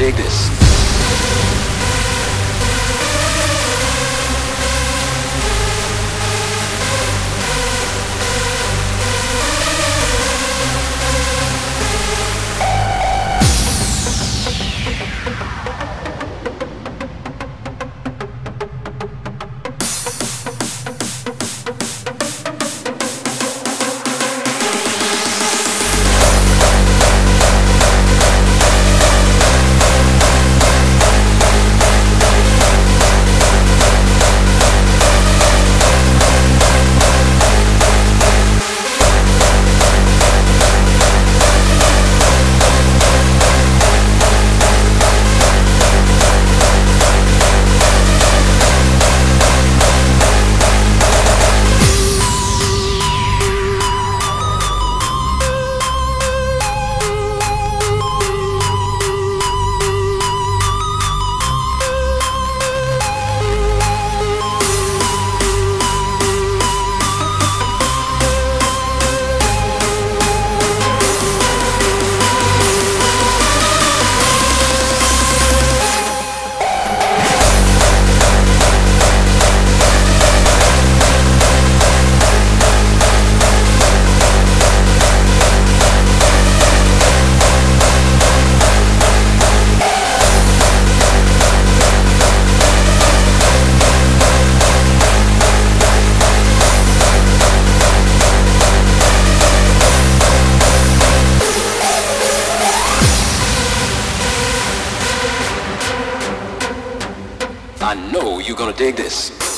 dig this. I know you're gonna dig this.